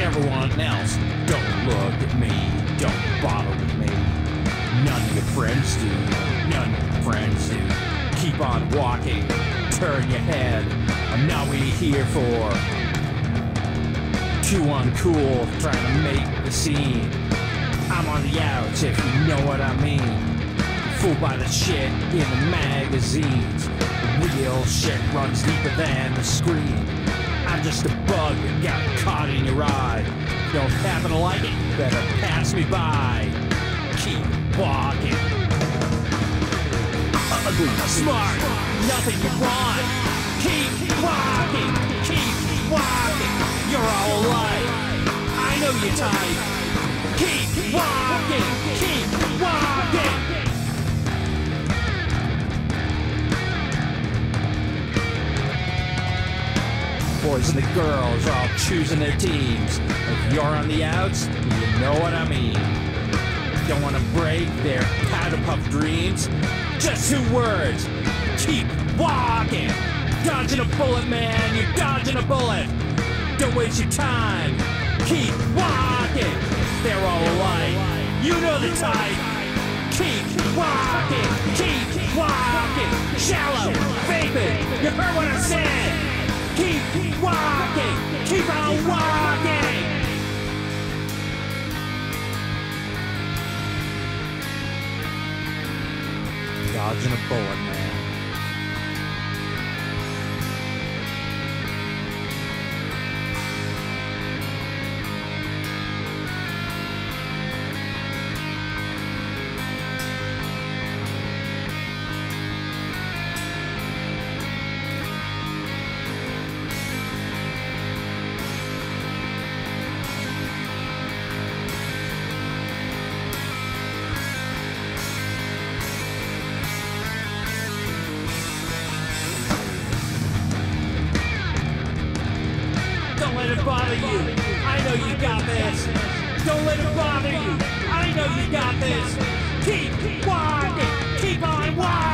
everyone else. Don't look at me, don't bother with me. None of your friends do, none of your friends do. Keep on walking, turn your head. I'm not what you're here for. Too uncool, trying to make the scene. I'm on the outs if you know what I mean. Fooled by the shit in the magazines. The real shit runs deeper than the screen. I'm just a bug that got caught in your eye. Don't happen to like it, better pass me by. Keep walking. Ugly, smart, nothing you want. Keep walking, keep walking. You're all right. I know you're tight. Keep walking, keep Boys and the girls are all choosing their teams. If you're on the outs, you know what I mean. Don't want to break their powder puff dreams. Just two words. Keep walking. Dodging a bullet, man. You're dodging a bullet. Don't waste your time. Keep walking. They're all alike. You know the type. Keep walking. Keep walking. Shallow. Vapid. You heard what I said. Dodging a bullet, let it bother you. I know you got this. Don't let it bother you. I know you got this. Keep walking. Keep on walking.